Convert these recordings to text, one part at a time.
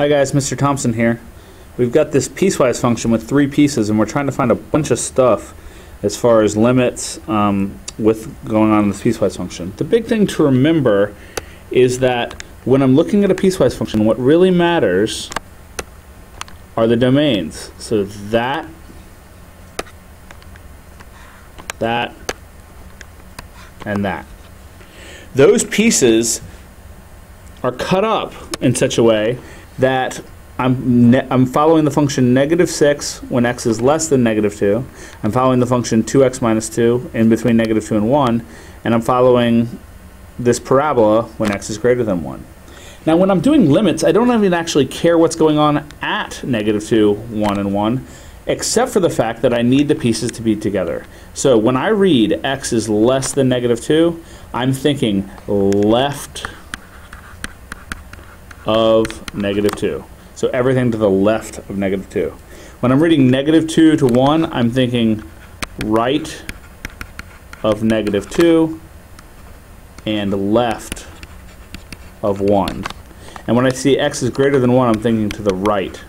Hi guys, Mr. Thompson here. We've got this piecewise function with three pieces and we're trying to find a bunch of stuff as far as limits um, with going on in this piecewise function. The big thing to remember is that when I'm looking at a piecewise function, what really matters are the domains. So that, that, and that. Those pieces are cut up in such a way that I'm, I'm following the function negative 6 when x is less than negative 2. I'm following the function 2x minus 2 in between negative 2 and 1. And I'm following this parabola when x is greater than 1. Now when I'm doing limits, I don't even actually care what's going on at negative 2, 1, and 1, except for the fact that I need the pieces to be together. So when I read x is less than negative 2, I'm thinking left of negative 2. So everything to the left of negative 2. When I'm reading negative 2 to 1, I'm thinking right of negative 2 and left of 1. And when I see x is greater than 1, I'm thinking to the right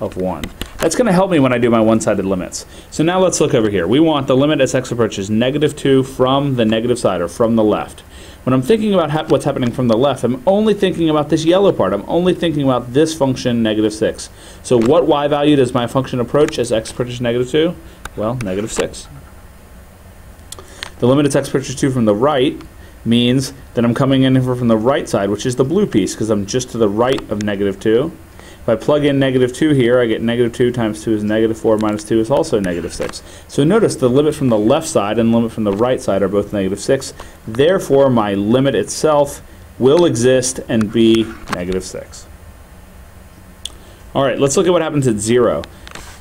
of 1. That's going to help me when I do my one-sided limits. So now let's look over here. We want the limit as x approaches negative 2 from the negative side, or from the left. When I'm thinking about ha what's happening from the left, I'm only thinking about this yellow part. I'm only thinking about this function, negative 6. So what y value does my function approach as x approaches negative 2? Well, negative 6. The limit as x approaches 2 from the right means that I'm coming in from the right side, which is the blue piece, because I'm just to the right of negative 2. If I plug in negative 2 here, I get negative 2 times 2 is negative 4 minus 2 is also negative 6. So notice the limit from the left side and the limit from the right side are both negative 6. Therefore, my limit itself will exist and be negative 6. All right, let's look at what happens at 0.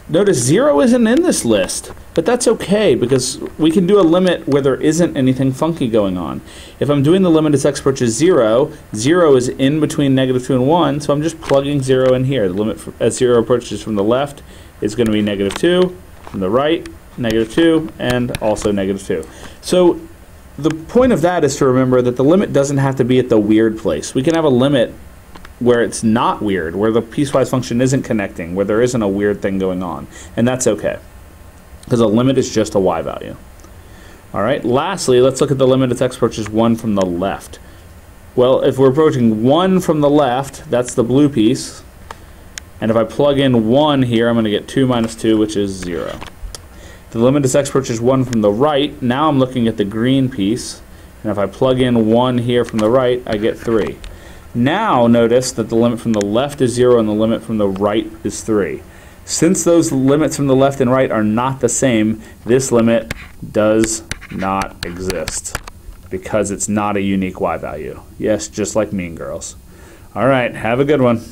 Notice 0 isn't in this list. But that's okay because we can do a limit where there isn't anything funky going on. If I'm doing the limit as x approaches 0, 0 is in between negative 2 and 1, so I'm just plugging 0 in here. The limit as 0 approaches from the left is going to be negative 2, from the right, negative 2, and also negative 2. So the point of that is to remember that the limit doesn't have to be at the weird place. We can have a limit where it's not weird, where the piecewise function isn't connecting, where there isn't a weird thing going on, and that's okay because a limit is just a y value. All right, lastly, let's look at the limit as x approaches 1 from the left. Well, if we're approaching 1 from the left, that's the blue piece. And if I plug in 1 here, I'm going to get 2 minus 2, which is 0. The limit as x approaches 1 from the right, now I'm looking at the green piece. And if I plug in 1 here from the right, I get 3. Now notice that the limit from the left is 0 and the limit from the right is 3. Since those limits from the left and right are not the same, this limit does not exist because it's not a unique y value. Yes, just like Mean Girls. All right, have a good one.